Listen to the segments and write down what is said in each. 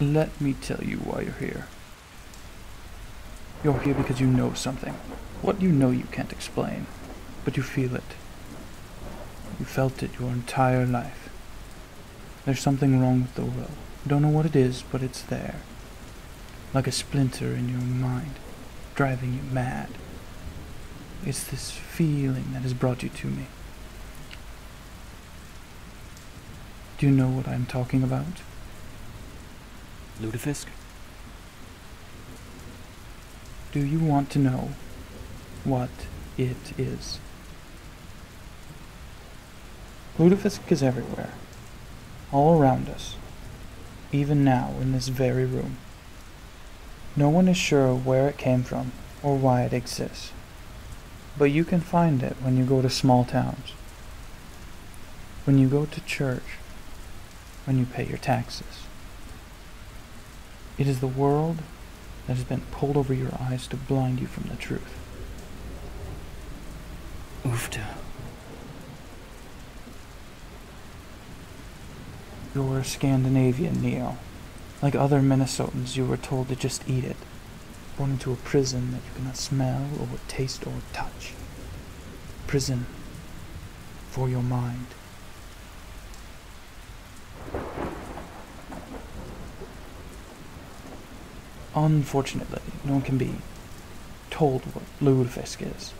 Let me tell you why you're here. You're here because you know something. What you know you can't explain, but you feel it. You felt it your entire life. There's something wrong with the world. Don't know what it is, but it's there. Like a splinter in your mind, driving you mad. It's this feeling that has brought you to me. Do you know what I'm talking about? Lutefisk? Do you want to know what it is? Lutefisk is everywhere, all around us, even now in this very room. No one is sure where it came from or why it exists, but you can find it when you go to small towns, when you go to church, when you pay your taxes. It is the world that has been pulled over your eyes to blind you from the truth. Oofta. You're a Scandinavian, Neo. Like other Minnesotans, you were told to just eat it. Born into a prison that you cannot smell or taste or touch. Prison for your mind. Unfortunately, no one can be told what Lutefisk is.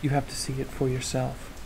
You have to see it for yourself.